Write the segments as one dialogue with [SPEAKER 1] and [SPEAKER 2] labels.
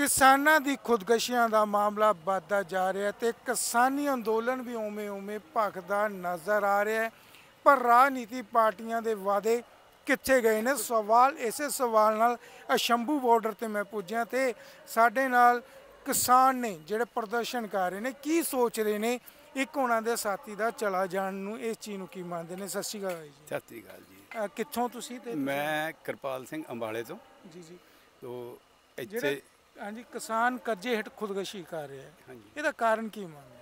[SPEAKER 1] ਕਿਸਾਨਾਂ ਦੀ ਖੁਦਕਸ਼ੀਆਂ ਦਾ ਮਾਮਲਾ ਵੱਧਦਾ ਜਾ ਰਿਹਾ ਤੇ ਕਿਸਾਨੀ ਅੰਦੋਲਨ ਵੀ ਉਵੇਂ ਭਖਦਾ ਨਜ਼ਰ ਆ ਰਿਹਾ ਹੈ। ਪਰ ਰਾਜਨੀਤੀ ਪਾਰਟੀਆਂ ਦੇ ਵਾਅਦੇ ਕਿੱਥੇ ਗਏ ਨੇ? ਸਵਾਲ ਇਸੇ ਸਵਾਲ ਨਾਲ ਅਸ਼ੰਭੂ ਬਾਰਡਰ ਤੇ ਮੈਂ ਪੁੱਜਿਆ ਤੇ ਸਾਡੇ ਨਾਲ ਕਿਸਾਨ ਨੇ ਜਿਹੜੇ ਪ੍ਰਦਰਸ਼ਨ ਕਰ ਰਹੇ ਨੇ ਕੀ ਸੋਚ ਰਹੇ ਨੇ? ਇੱਕ ਉਹਨਾਂ ਦੇ ਸਾਥੀ ਦਾ ਚਲਾ ਜਾਣ ਨੂੰ ਇਸ ਚੀਜ਼ ਨੂੰ ਕੀ ਮੰਨਦੇ ਨੇ? ਸਤਿ ਸ਼੍ਰੀ ਅਕਾਲ ਜੀ।
[SPEAKER 2] ਸਤਿ ਸ੍ਰੀ ਅਕਾਲ ਜੀ।
[SPEAKER 1] ਕਿੱਥੋਂ ਤੁਸੀਂ ਤੇ
[SPEAKER 2] ਮੈਂ ਕਿਰਪਾਲ ਸਿੰਘ ਅੰਬਾਲੇ ਤੋਂ।
[SPEAKER 1] ਜੀ ਜੀ।
[SPEAKER 2] ਤੋਂ ਇੱਥੇ
[SPEAKER 1] ਹਾਂਜੀ ਕਿਸਾਨ ਕਰਜ਼ੇ ਹੇਠ ਖੁਦਕਸ਼ੀ ਕਰ ਰਿਹਾ ਹੈ।
[SPEAKER 2] ਹਾਂਜੀ।
[SPEAKER 1] ਇਹਦਾ ਕਾਰਨ ਕੀ ਮੰਨਦੇ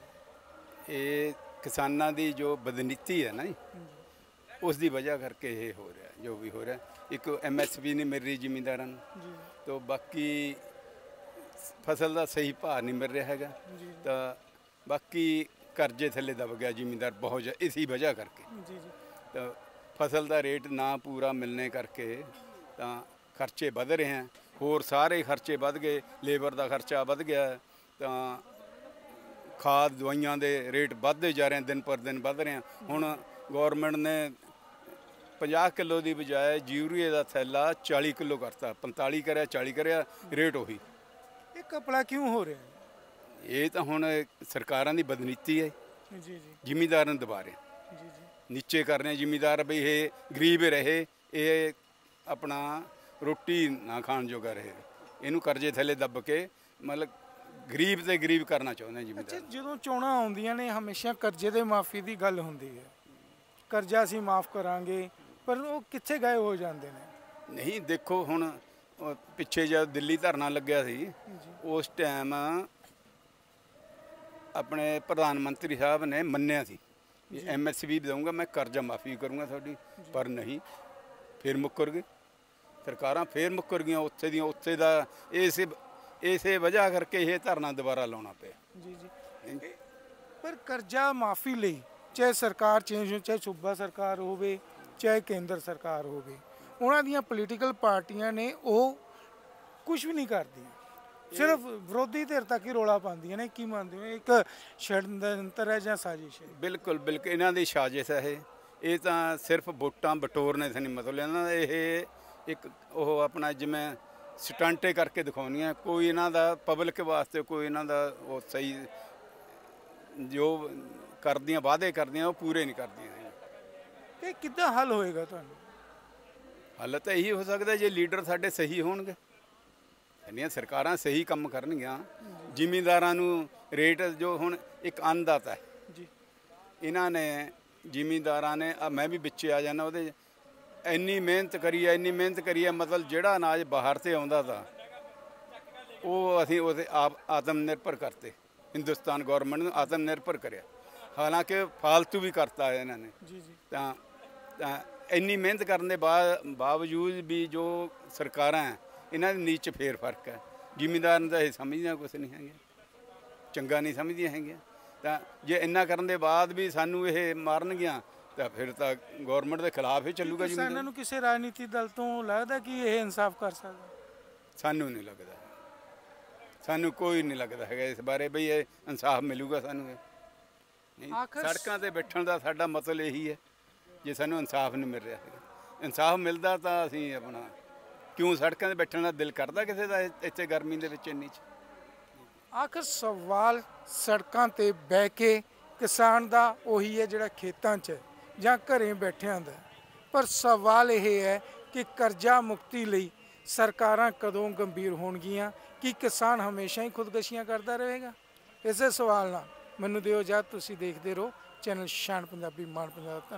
[SPEAKER 2] ਇਹ ਕਿਸਾਨਾਂ ਦੀ ਜੋ ਬਦਨੀਤੀ ਹੈ ਨਾ ਜੀ, ਉਸ ਦੀ ਵਜ੍ਹਾ ਕਰਕੇ ਇਹ ਹੋ ਰਿਹਾ ਜੋ ਵੀ ਹੋ ਰਿਹਾ। ਇੱਕ ਐਮਐਸਪੀ ਨਹੀਂ ਮਿਲ ਰਹੀ ਜ਼ਿਮੀਂਦਾਰਾਂ ਨੂੰ।
[SPEAKER 1] ਜੀ।
[SPEAKER 2] ਤੋਂ ਬਾਕੀ ਫਸਲ ਦਾ ਸਹੀ ਭਾਅ ਨਹੀਂ ਮਿਲ ਰਿਹਾ ਹੈਗਾ। ਤਾਂ ਬਾਕੀ ਕਰਜ਼ੇ ਥੱਲੇ ਦਬ ਗਿਆ ਜ਼ਿਮੀਂਦਾਰ ਬਹੁਤ ਜ਼ਿਆ- ਇਸੀ ਵਜ੍ਹਾ ਕਰਕੇ।
[SPEAKER 1] ਜੀ ਜੀ।
[SPEAKER 2] ਤਾਂ ਫਸਲ ਦਾ ਰੇਟ ਨਾ ਪੂਰਾ ਮਿਲਣੇ ਕਰਕੇ ਤਾਂ ਖਰਚੇ ਵਧ ਰਹੇ ਹਨ ਹੋਰ ਸਾਰੇ ਖਰਚੇ ਵਧ ਗਏ ਲੇਬਰ ਦਾ ਖਰਚਾ ਵਧ ਗਿਆ ਤਾਂ ਖਾਦ ਦਵਾਈਆਂ ਦੇ ਰੇਟ ਵੱਧਦੇ ਜਾ ਰਹੇ ਦਿਨ ਪਰ ਦਿਨ ਵਧ ਰਹੇ ਹੁਣ ਗਵਰਨਮੈਂਟ ਨੇ 50 ਕਿਲੋ ਦੀ ਬਜਾਏ ਯੂਰੀਏ ਦਾ ਥੈਲਾ 40 ਕਿਲੋ ਕਰਤਾ 45 ਕਰਿਆ 40 ਕਰਿਆ ਰੇਟ ਉਹੀ।
[SPEAKER 1] ਇਹ ਕਪੜਾ ਕਿਉਂ ਹੋ ਰਿਹਾ
[SPEAKER 2] ਇਹ ਤਾਂ ਹੁਣ ਸਰਕਾਰਾਂ ਦੀ ਬਦਨੀਤੀ ਹੈ।
[SPEAKER 1] ਜੀ ਜੀ।
[SPEAKER 2] ਜ਼ਿਮੀਂਦਾਰਾਂ ਨੂੰ ਦਬਾ ਰਹੇ।
[SPEAKER 1] ਜੀ ਜੀ।
[SPEAKER 2] ਨੀਚੇ ਕਰ ਰਹੇ ਜ਼ਿਮੀਦਾਰ ਵੀ ਇਹ ਗਰੀਬ ਰਹੇ ਇਹ ਆਪਣਾ ਰੋਟੀ ਨਾ ਖਾਣ ਜੋਗਾ ਰਹੇ। ਇਹਨੂੰ ਕਰਜ਼ੇ ਥੱਲੇ ਦੱਬ ਕੇ ਮਤਲਬ ਗਰੀਬ ਤੇ ਗਰੀਬ ਕਰਨਾ ਚਾਹੁੰਦੇ
[SPEAKER 1] ਅੱਛਾ
[SPEAKER 2] ਜ਼ਿਮੀਦਾਰ।
[SPEAKER 1] ਜਦੋਂ ਚੋਣਾਂ ਆਉਂਦੀਆਂ ਨੇ ਹਮੇਸ਼ਾ ਕਰਜ਼ੇ ਦੇ ਮਾਫੀ ਦੀ ਗੱਲ ਹੁੰਦੀ ਹੈ। ਕਰਜ਼ਾ ਅਸੀਂ ਮਾਫ ਕਰਾਂਗੇ ਪਰ ਉਹ ਕਿੱਥੇ ਗਏ ਹੋ ਜਾਂਦੇ ਨੇ?
[SPEAKER 2] ਨਹੀਂ ਦੇਖੋ ਹੁਣ ਪਿੱਛੇ ਜਦ ਦਿੱਲੀ ਧਰਨਾ ਲੱਗਿਆ ਸੀ
[SPEAKER 1] ਜੀ।
[SPEAKER 2] ਉਸ ਟਾਈਮ ਆਪਣੇ ਪ੍ਰਧਾਨ ਮੰਤਰੀ ਸਾਹਿਬ ਨੇ ਮੰਨਿਆ ਸੀ ਐਮਐਸਪੀ ਦਊਂਗਾ ਮੈਂ ਕਰਜ਼ਾ ਮਾਫੀ ਕਰੂੰਗਾ ਤੁਹਾਡੀ ਪਰ ਨਹੀਂ ਫਿਰ ਮੁੱਕਰ ਗਏ। ਸਰਕਾਰਾਂ ਫਿਰ ਮੁੱਕਰ ਗਈਆਂ ਉੱਥੇ ਦੀਆਂ ਉੱਥੇ ਦਾ ਇਸੇ ਇਸੇ ਵਜ੍ਹਾ ਕਰਕੇ ਇਹ ਧਰਨਾ ਦੁਬਾਰਾ ਲਾਉਣਾ ਪਿਆ।
[SPEAKER 1] ਜੀ ਜੀ। ਪਰ ਕਰਜ਼ਾ ਮਾਫੀ ਲਈ ਚਾਹੇ ਸਰਕਾਰ ਚੇਂਜ ਹੋ ਚਾਹੇ ਸੂਬਾ ਸਰਕਾਰ ਹੋਵੇ ਚਾਹੇ ਕੇਂਦਰ ਸਰਕਾਰ ਹੋਵੇ ਉਹਨਾਂ ਦੀਆਂ ਪੋਲੀਟੀਕਲ ਪਾਰਟੀਆਂ ਨੇ ਉਹ ਕੁਝ ਵੀ ਨਹੀਂ ਕਰਦੀਆਂ। ਸਿਰਫ ਵਿਰੋਧੀ ਧਿਰ ਤੱਕ ਹੀ ਰੋਲਾ ਪਾਉਂਦੀਆਂ ਨੇ ਕੀ ਮੰਨਦੇ ਹੋ? ਇੱਕ ਛੜੰਤਰ ਹੈ ਜਾਂ ਸਾਜ਼ਿਸ਼ ਹੈ?
[SPEAKER 2] ਬਿਲਕੁਲ ਬਿਲਕੁਲ। ਇਹਨਾਂ ਦੀ ਸਾਜ਼ਿਸ਼ ਹੈ ਇਹ। ਇਹ ਤਾਂ ਸਿਰਫ ਵੋਟਾਂ ਬਟੋਰਨੇ ਸੀ ਨਹੀਂ ਮਤਲਬ ਇਹਨਾਂ ਦਾ ਇਹ ਇੱਕ ਉਹ ਆਪਣਾ ਜਿਵੇਂ ਸਟੰਟੇ ਕਰਕੇ ਦਿਖਾਉਣੀਆਂ ਕੋਈ ਇਹਨਾਂ ਦਾ ਪਬਲਿਕ ਵਾਸਤੇ ਕੋਈ ਇਹਨਾਂ ਦਾ ਉਹ ਸਹੀ ਜੋ ਕਰਦੀਆਂ ਵਾਅਦੇ ਕਰਦੀਆਂ ਉਹ ਪੂਰੇ ਨਹੀਂ ਕਰਦੀਆਂ।
[SPEAKER 1] ਇਹ ਕਿੱਦਾਂ ਹੱਲ ਹੋਏਗਾ ਤੁਹਾਨੂੰ?
[SPEAKER 2] ਹੱਲ ਤਾਂ ਇਹੀ ਹੋ ਸਕਦਾ ਜੇ ਲੀਡਰ ਸਾਡੇ ਸਹੀ ਹੋਣਗੇ। ਇੰਨੀਆਂ ਸਰਕਾਰਾਂ ਸਹੀ ਕੰਮ ਕਰਨਗੀਆਂ। ਜ਼ਿਮੀਂਦਾਰਾਂ ਨੂੰ ਰੇਟ ਜੋ ਹੁਣ ਇੱਕ ਅੰਨਦਾਤਾ ਹੈ।
[SPEAKER 1] ਜੀ।
[SPEAKER 2] ਇਹਨਾਂ ਨੇ ਜ਼ਿਮੀਂਦਾਰਾਂ ਨੇ ਮੈਂ ਵੀ ਵਿੱਚੇ ਆ ਜਾਣਾ ਉਹਦੇ। ਇੰਨੀ ਮਿਹਨਤ ਕਰੀ ਹੈ ਇੰਨੀ ਮਿਹਨਤ ਕਰੀ ਹੈ ਮਤਲਬ ਜਿਹੜਾ ਅਨਾਜ ਬਾਹਰ ਤੇ ਆਉਂਦਾ ਤਾਂ ਉਹ ਅਸੀਂ ਉਹਦੇ ਆਪ ਆਤਮ ਨਿਰਭਰ ਕਰਤੇ। ਹਿੰਦੁਸਤਾਨ ਗਵਰਨਮੈਂਟ ਨੂੰ ਆਤਮ ਨਿਰਭਰ ਕਰਿਆ। ਹਾਲਾਂਕਿ ਫਾਲਤੂ ਵੀ ਕਰਤਾ ਇਹਨਾਂ ਨੇ।
[SPEAKER 1] ਜੀ ਜੀ।
[SPEAKER 2] ਤਾਂ ਇੰਨੀ ਮਿਹਨਤ ਕਰਨ ਦੇ ਬਾਅਦ ਬਾਵਜੂਦ ਵੀ ਜੋ ਸਰਕਾਰਾਂ ਇਹਨਾਂ ਦੇ ਨੀਚ ਫੇਰ ਫ਼ਰਕ ਹੈ। ਜ਼ਿਮੀਂਦਾਰ ਨੂੰ ਤਾਂ ਇਹ ਸਮਝਦੀਆਂ ਕੁਛ ਨਹੀਂ ਹੈਗੇ ਚੰਗਾ ਨਹੀਂ ਸਮਝਦੀਆਂ ਹੈਗੀਆਂ। ਤਾਂ ਜੇ ਇੰਨਾ ਕਰਨ ਦੇ ਬਾਅਦ ਵੀ ਸਾਨੂੰ ਇਹ ਮਾਰਨਗੀਆਂ ਤਾਂ ਫਿਰ ਤਾਂ ਗਵਰਨਮੈਂਟ ਦੇ ਖਿਲਾਫ ਹੀ ਚੱਲੂਗਾ
[SPEAKER 1] ਕਿਸਾਨਾਂ
[SPEAKER 2] ਜ਼ਿਮੀਂਦਾਰ
[SPEAKER 1] ਨੂੰ ਕਿਸੇ ਰਾਜਨੀਤੀ ਦਲ ਤੋਂ ਲੱਗਦਾ ਕਿ ਇਹ ਇਨਸਾਫ ਕਰ ਸਕਦਾ?
[SPEAKER 2] ਸਾਨੂੰ ਨਹੀਂ ਲੱਗਦਾ। ਸਾਨੂੰ ਕੋਈ ਨਹੀਂ ਲੱਗਦਾ ਹੈਗਾ ਇਸ ਬਾਰੇ ਬਈ ਇਹ ਇਨਸਾਫ ਮਿਲੂਗਾ ਸਾਨੂੰ ਨਹੀਂ ਸੜਕਾਂ ਤੇ ਬੈਠਣ ਦਾ ਸਾਡਾ ਮਤਲਬ ਇਹੀ ਹੈ ਜੇ ਸਾਨੂੰ ਇਨਸਾਫ ਨਹੀਂ ਮਿਲ ਰਿਹਾ ਹੈਗਾ। ਇਨਸਾਫ ਮਿਲਦਾ ਤਾਂ ਅਸੀਂ ਆਪਣਾ ਕਿਉਂ ਸੜਕਾਂ ਤੇ ਬੈਠਣ ਦਾ ਦਿਲ ਕਰਦਾ ਕਿਸੇ ਦਾ ਇੱਥੇ ਗਰਮੀ ਦੇ ਵਿੱਚ ਇੰਨੀ ਚ?
[SPEAKER 1] ਆਖਰ ਸਵਾਲ ਸੜਕਾਂ ਤੇ ਬਹਿ ਕੇ ਕਿਸਾਨ ਦਾ ਉਹੀ ਹੈ ਜਿਹੜਾ ਖੇਤਾਂ 'ਚ ਹੈ। ਜਾਂ ਘਰੇ ਬੈਠਿਆਂ ਦਾ। ਪਰ ਸਵਾਲ ਇਹ ਹੈ ਕਿ ਕਰਜ਼ਾ ਮੁਕਤੀ ਲਈ ਸਰਕਾਰਾਂ ਕਦੋਂ ਗੰਭੀਰ ਹੋਣਗੀਆਂ? ਕਿ ਕਿਸਾਨ ਹਮੇਸ਼ਾ ਹੀ ਖੁਦਕਸ਼ੀਆਂ ਕਰਦਾ ਰਹੇਗਾ? ਇਸੇ ਸਵਾਲ ਨਾਲ ਮੈਨੂੰ ਦਿਓ ਜਦ ਤੁਸੀਂ ਦੇਖਦੇ ਰਹੋ। ਚੈਨਲ ਸ਼ਾਨ ਪੰਜਾਬੀ, ਮਾਨ ਪੰਜਾਬ ਧੰਨਵਾਦ।